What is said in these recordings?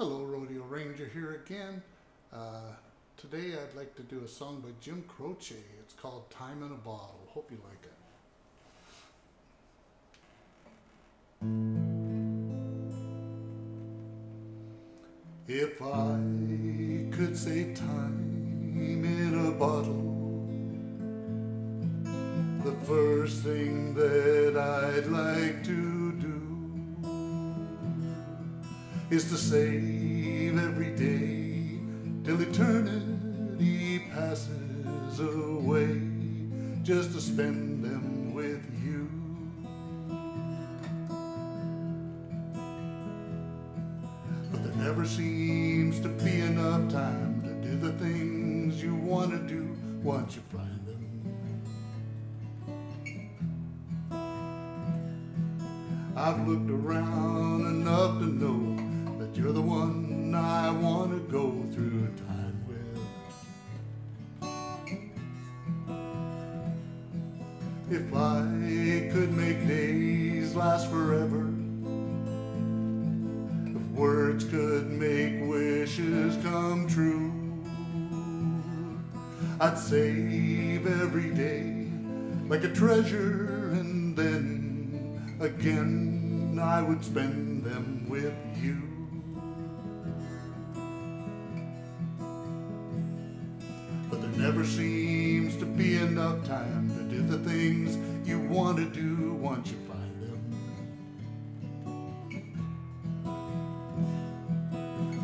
Hello, Rodeo Ranger here again. Uh, today I'd like to do a song by Jim Croce. It's called Time in a Bottle. Hope you like it. If I could save time in a bottle, the first thing that I'd like to is to save every day till eternity passes away just to spend them with you. But there never seems to be enough time to do the things you want to do once you find them. I've looked around enough to know If I could make days last forever, if words could make wishes come true, I'd save every day like a treasure and then again I would spend them with you. But there never seems to be enough time to do the things you want to do once you find them.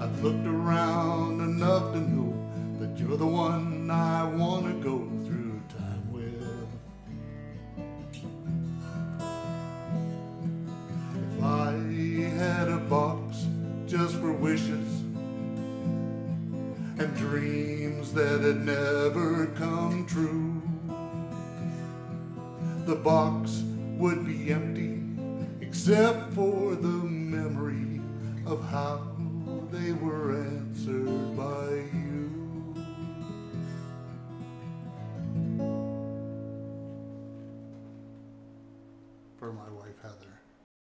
I've looked around enough to know that you're the one I want to go through time with. If I had a box just for wishes and dreams that had never come true. The box would be empty except for the memory of how they were answered by you. For my wife Heather.